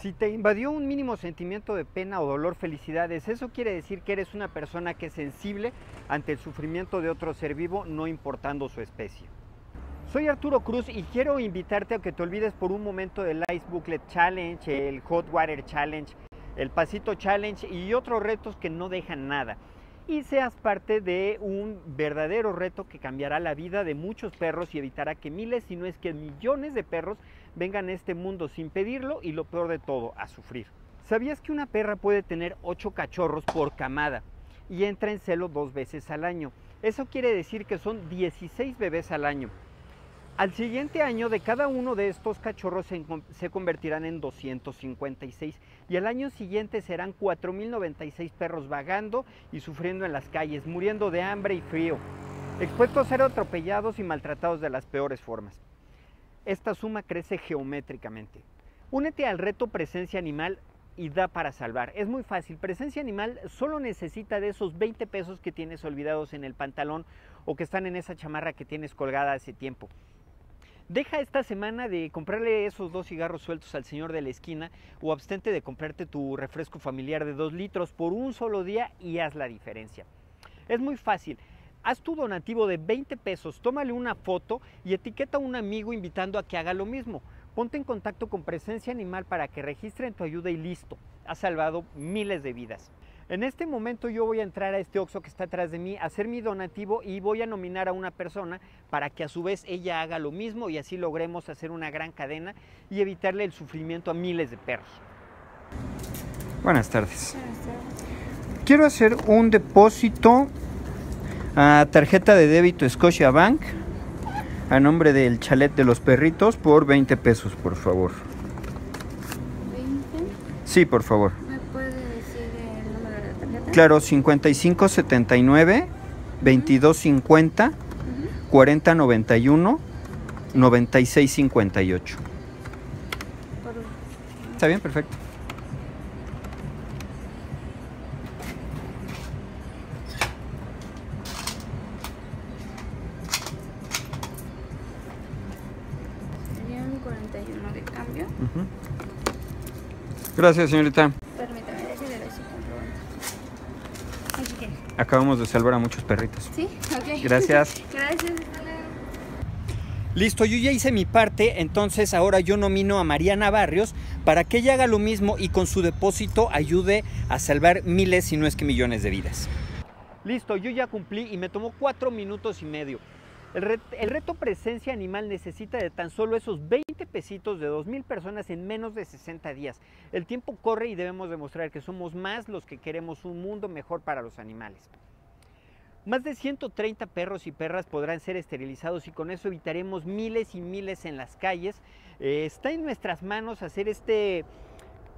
Si te invadió un mínimo sentimiento de pena o dolor, felicidades. Eso quiere decir que eres una persona que es sensible ante el sufrimiento de otro ser vivo, no importando su especie. Soy Arturo Cruz y quiero invitarte a que te olvides por un momento del Ice Booklet Challenge, el Hot Water Challenge, el Pasito Challenge y otros retos que no dejan nada. Y seas parte de un verdadero reto que cambiará la vida de muchos perros y evitará que miles, si no es que millones de perros vengan a este mundo sin pedirlo y lo peor de todo, a sufrir. ¿Sabías que una perra puede tener 8 cachorros por camada y entra en celo dos veces al año? Eso quiere decir que son 16 bebés al año. Al siguiente año de cada uno de estos cachorros se, se, convertirán en 256 y al año siguiente serán 4.096 perros vagando y sufriendo en las calles, muriendo de hambre y frío, expuestos a ser atropellados y maltratados de las peores formas. Esta suma crece geométricamente. Únete al reto Presencia Animal y da para salvar. Es muy fácil. Presencia Animal solo necesita de esos 20 pesos que tienes olvidados en el pantalón o que están en esa chamarra que tienes colgada hace tiempo. Deja esta semana de comprarle esos dos cigarros sueltos al señor de la esquina o abstente de comprarte tu refresco familiar de 2 litros por un solo día y haz la diferencia. Es muy fácil. Haz tu donativo de 20 pesos, tómale una foto y etiqueta a un amigo invitando a que haga lo mismo. Ponte en contacto con Presencia Animal para que registren tu ayuda y listo. Has salvado miles de vidas. En este momento yo voy a entrar a este Oxxo que está atrás de mí, a hacer mi donativo y voy a nominar a una persona para que a su vez ella haga lo mismo y así logremos hacer una gran cadena y evitarle el sufrimiento a miles de perros. Buenas tardes. Buenas tardes. Quiero hacer un depósito a tarjeta de débito Scotia Bank a nombre del chalet de los perritos por 20 pesos, por favor. 20. Sí, por favor. ¿Me puede decir el número de la tarjeta? Claro, 5579 2250 Ujú. 4091 9658. Por ¿Está bien? Perfecto. serían 41 de cambio. Ujú. Gracias, señorita. Acabamos de salvar a muchos perritos. ¿Sí? Ok. Gracias. Gracias. Listo, yo ya hice mi parte, entonces ahora yo nomino a Mariana Barrios para que ella haga lo mismo y con su depósito ayude a salvar miles, si no es que millones de vidas. Listo, yo ya cumplí y me tomó cuatro minutos y medio. El, el reto presencia animal necesita de tan solo esos 20 pesitos de 2.000 personas en menos de 60 días. El tiempo corre y debemos demostrar que somos más los que queremos un mundo mejor para los animales. Más de 130 perros y perras podrán ser esterilizados y con eso evitaremos miles y miles en las calles. Eh, está en nuestras manos hacer este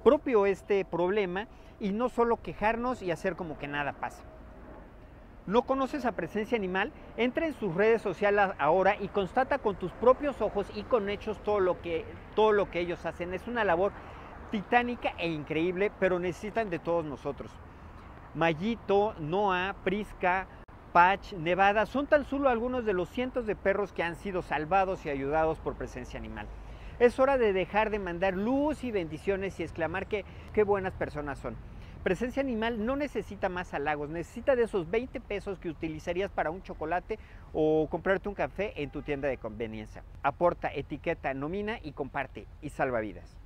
propio este problema y no solo quejarnos y hacer como que nada pasa. ¿No conoces a Presencia Animal? Entra en sus redes sociales ahora y constata con tus propios ojos y con hechos todo lo que, todo lo que ellos hacen. Es una labor titánica e increíble, pero necesitan de todos nosotros. Mayito, Noah, Prisca, Patch, Nevada, son tan solo algunos de los cientos de perros que han sido salvados y ayudados por presencia animal. Es hora de dejar de mandar luz y bendiciones y exclamar que qué buenas personas son. Presencia Animal no necesita más halagos, necesita de esos 20 pesos que utilizarías para un chocolate o comprarte un café en tu tienda de conveniencia. Aporta, etiqueta, nomina y comparte y salva vidas.